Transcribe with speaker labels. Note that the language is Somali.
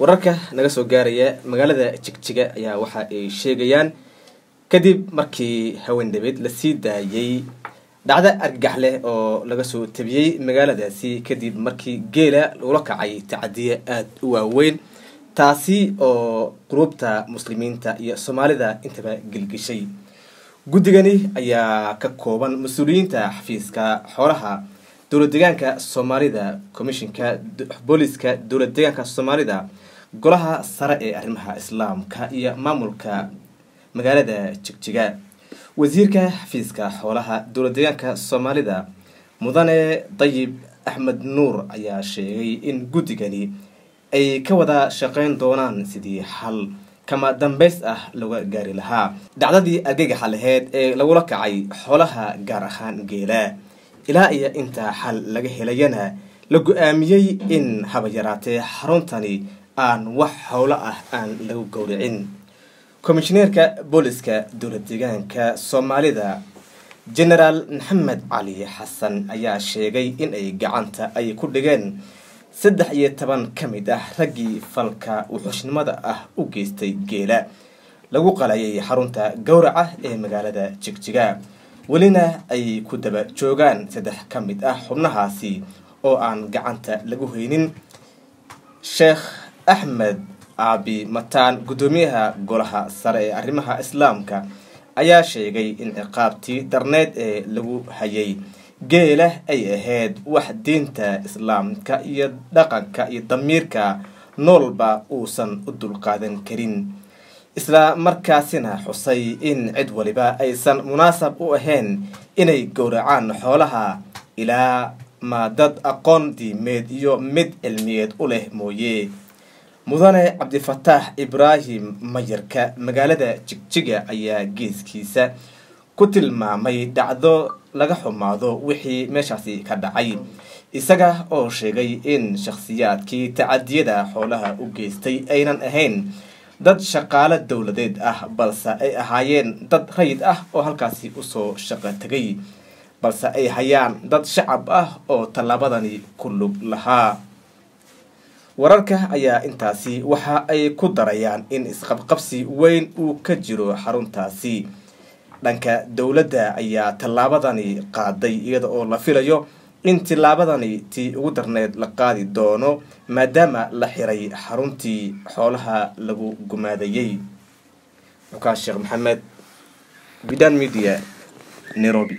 Speaker 1: wararka naga soo gaaraya magaalada jigjiga ayaa waxa ay sheegayaan kadib markii hawendhabeed la sii daayay dhacdo argagax leh oo laga soo tabiyey magaaladaasi kadib markii geela loola kacay tacadiye aada u waaweyn taasi oo qulubta muslimiinta iyo soomaalida intaba gelgeshay guddigani ayaa ka kooban mas'uuliyiinta xafiiska xoolaha dowlad deegaanka soomaalida commishinka booliska dowlad deegaanka soomaalida golaha sare ee arrimaha islaamka iyo maamulka magaalada jigjiga. Wasiirka xafiiska xoolaha dowlad deegaanka soomaalida mudane dayib axmed nuur ayaa sheegay in guddigani ay ka wada shaqeyn doonaan sidii xal kama dambays ah looga gaari lahaa. Dhacdadii argagaxa laheyd ee lagula kacay xoolaha gaar ahaan geela. Ilaa iyo intaa xal laga helayana la go'aamiyey in haba yaraatee xaruntani aan wax howlo ah aan lagu gowricin komishineerka booliska dowlad deegaanka soomaalida genaraal maxamed cali xasan ayaa sheegay in ay gacanta ay ku dhigeen saddex iyo toban ka mid ah raggii falka wuxuushnimada ah u geystay geela. Lagu qalayay xarunta gowraca ee magaalada jigjiga. Welina ay ku daba joogaan saddex ka mid ah xubnahaasi oo aan gacanta lagu haynin. Sheekh axmed aabi mataan guddoomiyaha golaha sare ee arrimaha islaamka ayaa sheegay in ciqaabtii darneed ee lagu hayay geela ay ahayd wax diinta islaamka iyo dhaqanka iyo damiirka noolba uusan u dulqaadan karin. Isla markaasina xusay in cid waliba aysan munaasab u ahayn inay gowracaan xoolaha ilaa ma dad aqoon diimeed iyo mid cilmiyeed u leh mooye mudane cabdifataax ibraahim mayarka magaalada jigjiga ayaa geeskiisa ku tilmaamay dhacdo laga xumaado wixii meeshaasi ka dhacay. Isaga oo sheegay in shakhsiyaadkii tacadiyada xoolaha u geystay aynan ahayn dad shaqaalo dowladeed ah balse ay ahaayeen dad rayid ah oo halkaasi u soo shaqo tegay balse ay hayaan dad shacab ah oo tallaabadani ku lug lahaa wararka ayaa intaasi waxa ay ku darayaan in isqabqabsi weyn uu ka jiro xaruntaasi. Dhanka dowladda ayaa tallaabadani qaaday iyada oo la filayo in tillaabadani tii ugu darneyd la qaadi doono maadaama la xiray xaruntii xoolaha lagu gumaadayey xukaan sheekh maxamed bidan media nairobi